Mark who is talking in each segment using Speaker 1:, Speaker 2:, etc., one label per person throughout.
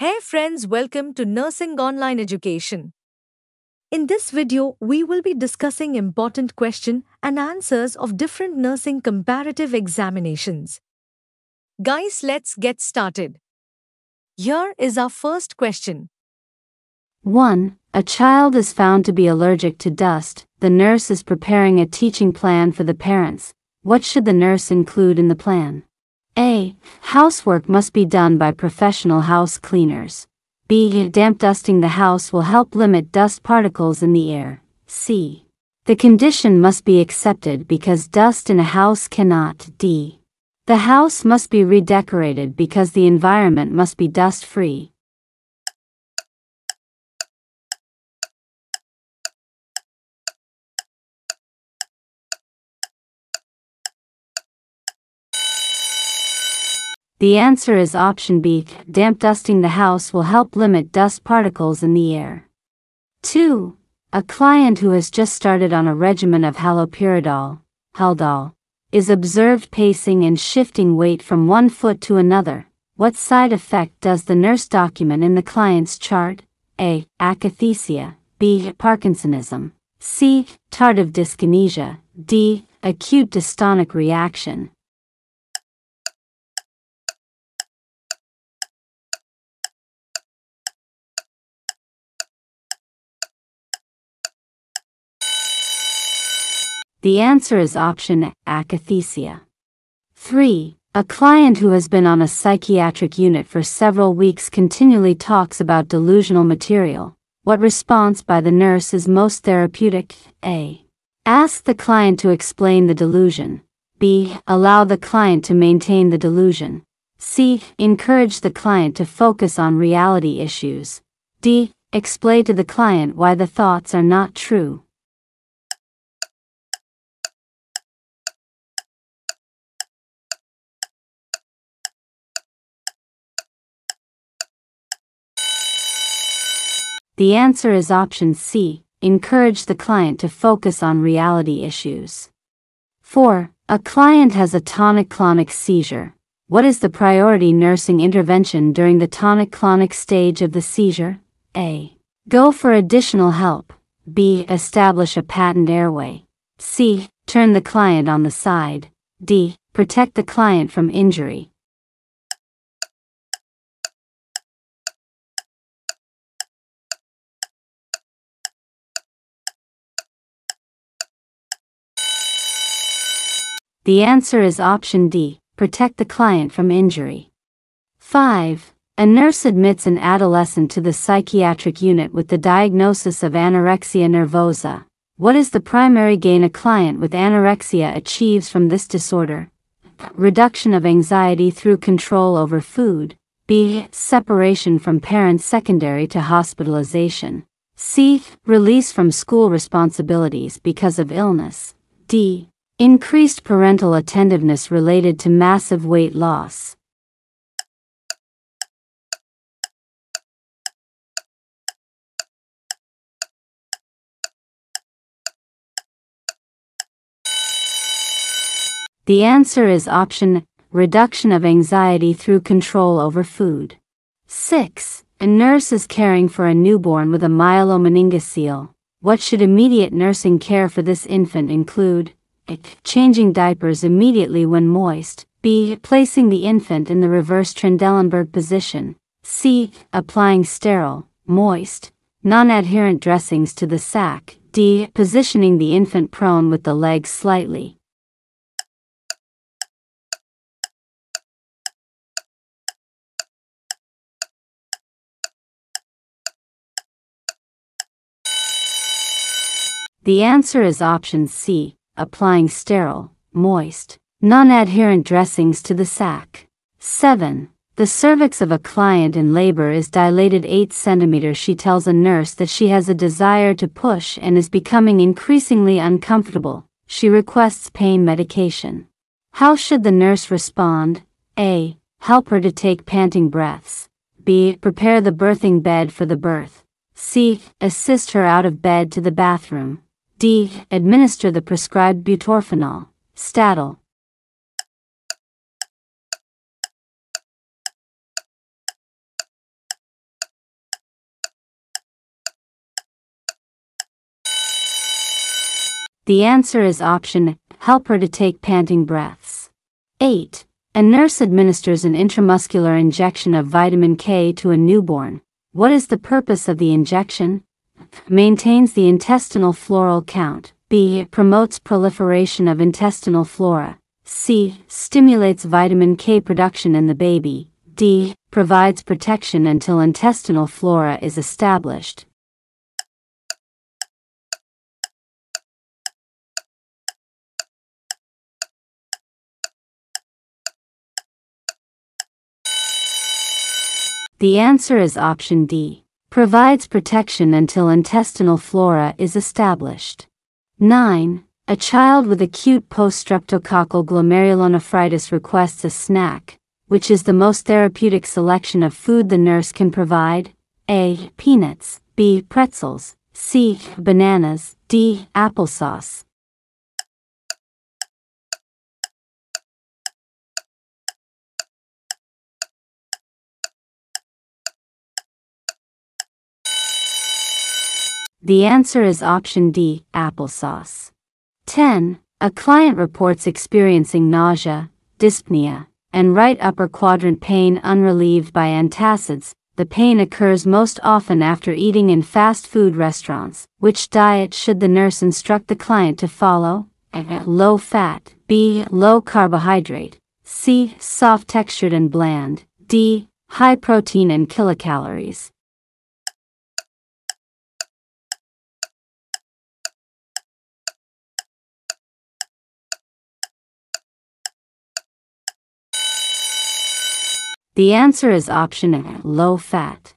Speaker 1: Hey friends, welcome to Nursing Online Education. In this video, we will be discussing important question and answers of different nursing comparative examinations. Guys, let's get started. Here is our first question.
Speaker 2: 1. A child is found to be allergic to dust. The nurse is preparing a teaching plan for the parents. What should the nurse include in the plan? A. Housework must be done by professional house cleaners. B. Damp dusting the house will help limit dust particles in the air. C. The condition must be accepted because dust in a house cannot. D. The house must be redecorated because the environment must be dust free. The answer is option B. Damp dusting the house will help limit dust particles in the air. 2. A client who has just started on a regimen of haloperidol, Haldol, is observed pacing and shifting weight from one foot to another. What side effect does the nurse document in the client's chart? A. Akathisia. B. Parkinsonism. C. Tardive dyskinesia. D. Acute dystonic reaction. The answer is option akathisia. 3. A client who has been on a psychiatric unit for several weeks continually talks about delusional material. What response by the nurse is most therapeutic? A. Ask the client to explain the delusion. B. Allow the client to maintain the delusion. C. Encourage the client to focus on reality issues. D. Explain to the client why the thoughts are not true. The answer is option C. Encourage the client to focus on reality issues. 4. A client has a tonic-clonic seizure. What is the priority nursing intervention during the tonic-clonic stage of the seizure? A. Go for additional help. B. Establish a patent airway. C. Turn the client on the side. D. Protect the client from injury. The answer is option D, protect the client from injury. 5. A nurse admits an adolescent to the psychiatric unit with the diagnosis of anorexia nervosa. What is the primary gain a client with anorexia achieves from this disorder? Reduction of anxiety through control over food. B. Separation from parents secondary to hospitalization. C. Release from school responsibilities because of illness. D. Increased parental attentiveness related to massive weight loss. The answer is option reduction of anxiety through control over food. 6. A nurse is caring for a newborn with a myelomeningocele. What should immediate nursing care for this infant include? Changing diapers immediately when moist. B. Placing the infant in the reverse Trendelenburg position. C. Applying sterile, moist, non-adherent dressings to the sac. D. Positioning the infant prone with the legs slightly. The answer is option C applying sterile, moist, non-adherent dressings to the sac. 7. The cervix of a client in labor is dilated 8 cm. She tells a nurse that she has a desire to push and is becoming increasingly uncomfortable. She requests pain medication. How should the nurse respond? A. Help her to take panting breaths. B. Prepare the birthing bed for the birth. C. Assist her out of bed to the bathroom. D. Administer the prescribed butorphanol, Stadol. The answer is option, help her to take panting breaths. 8. A nurse administers an intramuscular injection of vitamin K to a newborn. What is the purpose of the injection? Maintains the intestinal floral count. B. Promotes proliferation of intestinal flora. C. Stimulates vitamin K production in the baby. D. Provides protection until intestinal flora is established. The answer is option D. Provides protection until intestinal flora is established. 9. A child with acute post-streptococcal glomerulonephritis requests a snack. Which is the most therapeutic selection of food the nurse can provide? A. Peanuts. B. Pretzels. C. Bananas. D. Applesauce. The answer is option D, applesauce. 10. A client reports experiencing nausea, dyspnea, and right upper quadrant pain unrelieved by antacids. The pain occurs most often after eating in fast food restaurants. Which diet should the nurse instruct the client to follow? A. Low fat. B. Low carbohydrate. C. Soft textured and bland. D. High protein and kilocalories. The answer is option A, low fat.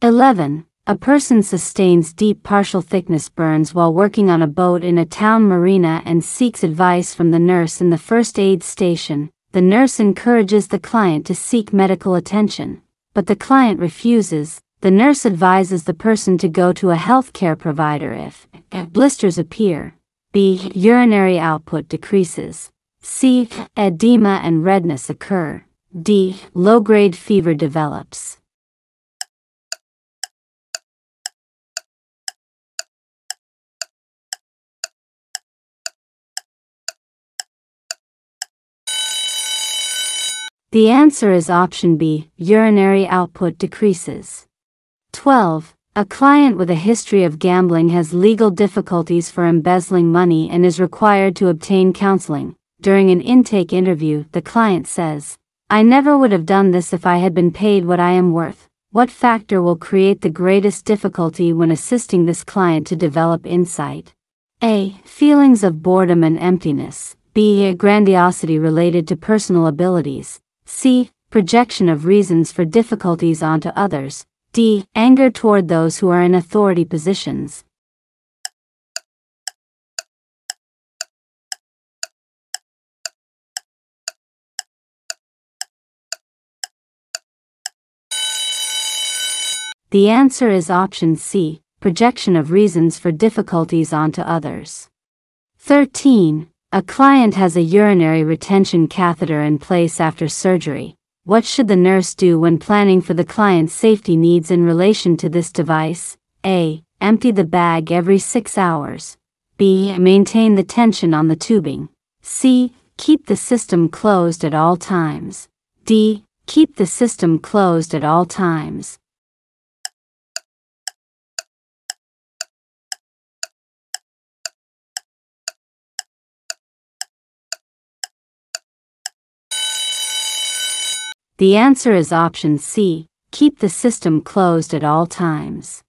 Speaker 2: 11. A person sustains deep partial thickness burns while working on a boat in a town marina and seeks advice from the nurse in the first aid station. The nurse encourages the client to seek medical attention, but the client refuses. The nurse advises the person to go to a healthcare provider if blisters appear, b. urinary output decreases, c. edema and redness occur. D. Low-grade fever develops. The answer is option B, urinary output decreases. 12. A client with a history of gambling has legal difficulties for embezzling money and is required to obtain counseling. During an intake interview, the client says, I never would have done this if I had been paid what I am worth. What factor will create the greatest difficulty when assisting this client to develop insight? A. Feelings of boredom and emptiness. B. Grandiosity related to personal abilities. C. Projection of reasons for difficulties onto others. D. Anger toward those who are in authority positions. The answer is option C, projection of reasons for difficulties onto others. 13. A client has a urinary retention catheter in place after surgery. What should the nurse do when planning for the client's safety needs in relation to this device? A. Empty the bag every 6 hours. B. Maintain the tension on the tubing. C. Keep the system closed at all times. D. Keep the system closed at all times. The answer is option C, keep the system closed at all times.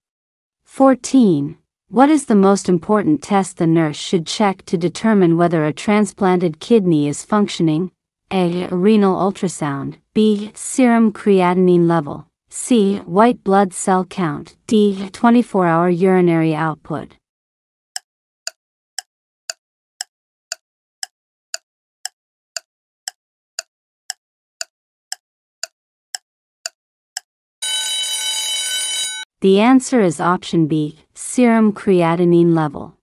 Speaker 2: 14. What is the most important test the nurse should check to determine whether a transplanted kidney is functioning? A. Renal ultrasound. B. Serum creatinine level. C. White blood cell count. D. 24 hour urinary output. The answer is option B, serum creatinine level.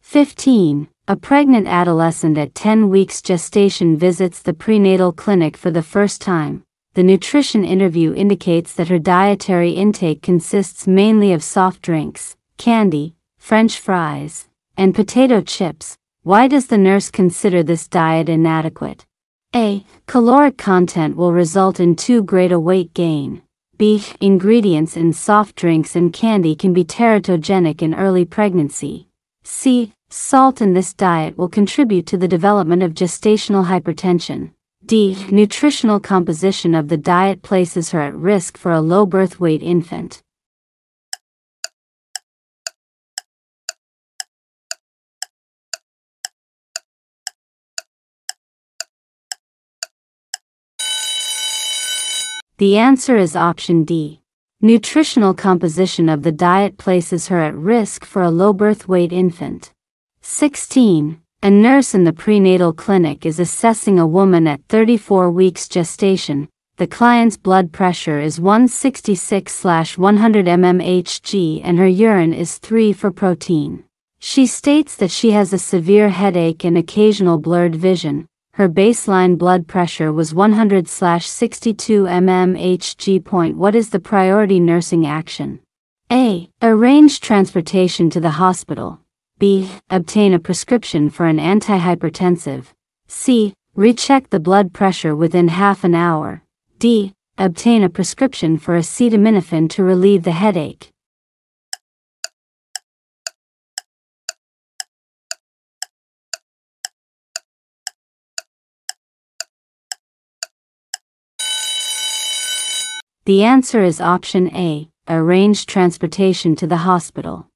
Speaker 2: 15. A pregnant adolescent at 10 weeks gestation visits the prenatal clinic for the first time. The nutrition interview indicates that her dietary intake consists mainly of soft drinks, candy, french fries, and potato chips. Why does the nurse consider this diet inadequate? A. Caloric content will result in too great a weight gain. B. Ingredients in soft drinks and candy can be teratogenic in early pregnancy. C. Salt in this diet will contribute to the development of gestational hypertension. D. Nutritional composition of the diet places her at risk for a low birth weight infant. The answer is option D. Nutritional composition of the diet places her at risk for a low birth weight infant. 16. A nurse in the prenatal clinic is assessing a woman at 34 weeks gestation. The client's blood pressure is 166/100 mmHg and her urine is 3 for protein. She states that she has a severe headache and occasional blurred vision, her baseline blood pressure was 100 62 mmHg. What is the priority nursing action? A. Arrange transportation to the hospital. B. Obtain a prescription for an antihypertensive. C. Recheck the blood pressure within half an hour. D. Obtain a prescription for acetaminophen to relieve the headache. The answer is option A, arrange transportation to the hospital.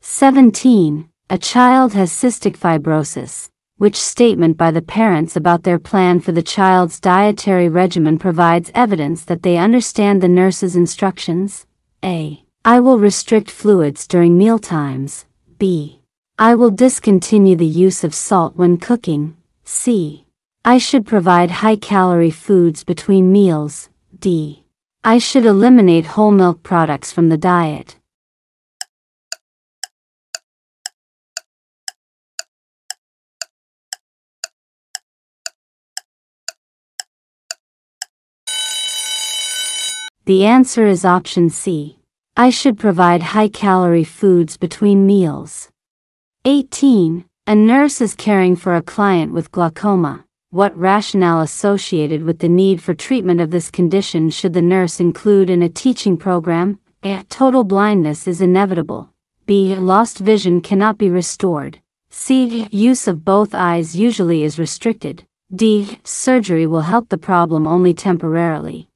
Speaker 2: 17. A child has cystic fibrosis. Which statement by the parents about their plan for the child's dietary regimen provides evidence that they understand the nurse's instructions? A. I will restrict fluids during mealtimes. B. I will discontinue the use of salt when cooking. C. I should provide high calorie foods between meals. D. I should eliminate whole milk products from the diet. The answer is option C. I should provide high calorie foods between meals. 18. A nurse is caring for a client with glaucoma. What rationale associated with the need for treatment of this condition should the nurse include in a teaching program? A. Total blindness is inevitable. B. Lost vision cannot be restored. C. Use of both eyes usually is restricted. D. Surgery will help the problem only temporarily.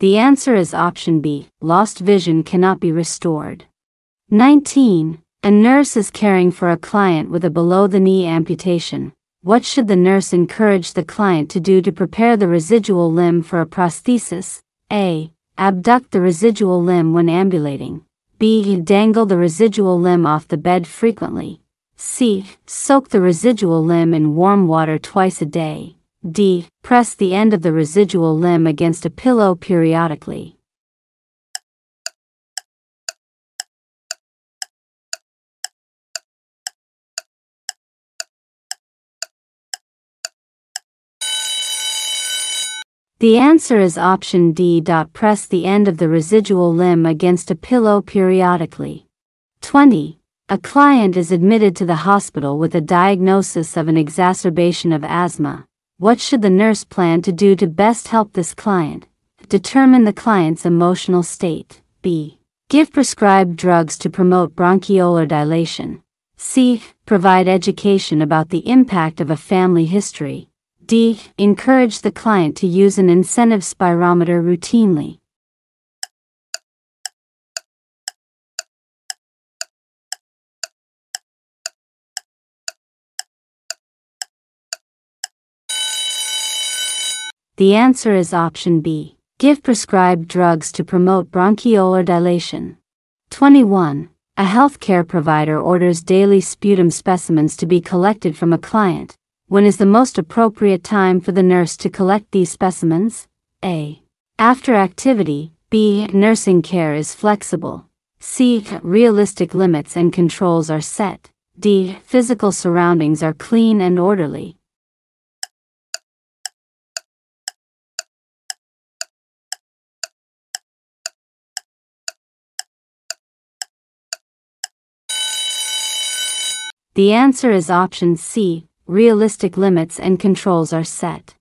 Speaker 2: The answer is option B, lost vision cannot be restored. 19. A nurse is caring for a client with a below-the-knee amputation. What should the nurse encourage the client to do to prepare the residual limb for a prosthesis? A. Abduct the residual limb when ambulating. B. Dangle the residual limb off the bed frequently. C. Soak the residual limb in warm water twice a day. D. Press the end of the residual limb against a pillow periodically. The answer is option D. Press the end of the residual limb against a pillow periodically. 20. A client is admitted to the hospital with a diagnosis of an exacerbation of asthma. What should the nurse plan to do to best help this client? Determine the client's emotional state. B. Give prescribed drugs to promote bronchiolar dilation. C. Provide education about the impact of a family history. D. Encourage the client to use an incentive spirometer routinely. The answer is option B. Give prescribed drugs to promote bronchiolar dilation. 21. A healthcare provider orders daily sputum specimens to be collected from a client. When is the most appropriate time for the nurse to collect these specimens? A. After activity. B. Nursing care is flexible. C. Realistic limits and controls are set. D. Physical surroundings are clean and orderly. The answer is option C. Realistic limits and controls are set.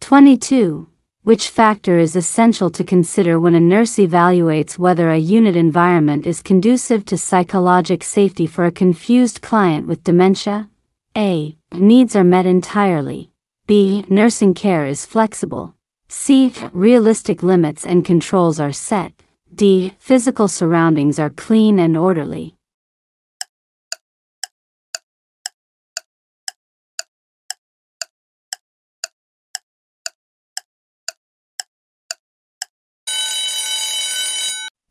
Speaker 2: 22. Which factor is essential to consider when a nurse evaluates whether a unit environment is conducive to psychologic safety for a confused client with dementia? A. Needs are met entirely. B. Nursing care is flexible. C. Realistic limits and controls are set. D. Physical surroundings are clean and orderly.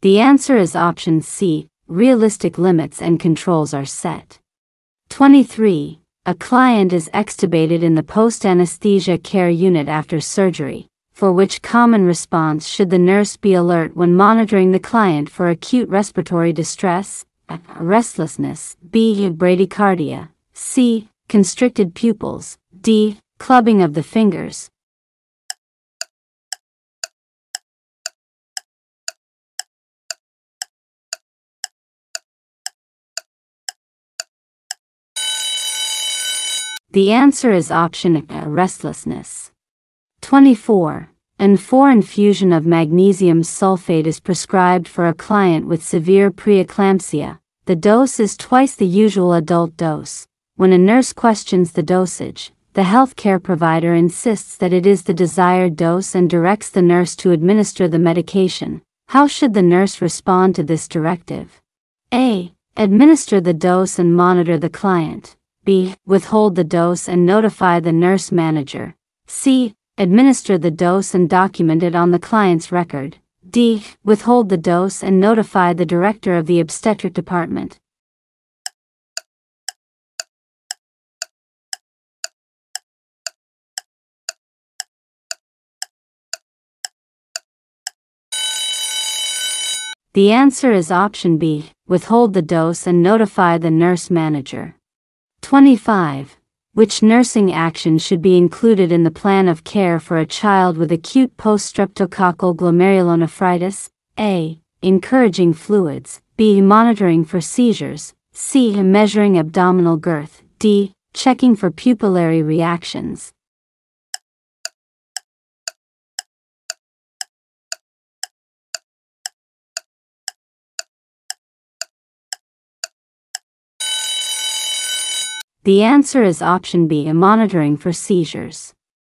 Speaker 2: The answer is option C. Realistic limits and controls are set. 23. A client is extubated in the post-anesthesia care unit after surgery, for which common response should the nurse be alert when monitoring the client for acute respiratory distress, restlessness, B. Bradycardia, C. Constricted pupils, D. Clubbing of the fingers, The answer is option A, restlessness. 24. N4 infusion of magnesium sulfate is prescribed for a client with severe preeclampsia. The dose is twice the usual adult dose. When a nurse questions the dosage, the healthcare provider insists that it is the desired dose and directs the nurse to administer the medication. How should the nurse respond to this directive? A. Administer the dose and monitor the client. B. Withhold the dose and notify the nurse manager. C. Administer the dose and document it on the client's record. D. Withhold the dose and notify the director of the obstetric department. The answer is option B. Withhold the dose and notify the nurse manager. 25. Which nursing action should be included in the plan of care for a child with acute post-streptococcal glomerulonephritis? A. Encouraging fluids. B. Monitoring for seizures. C. Measuring abdominal girth. D. Checking for pupillary reactions. The answer is option B, monitoring for seizures.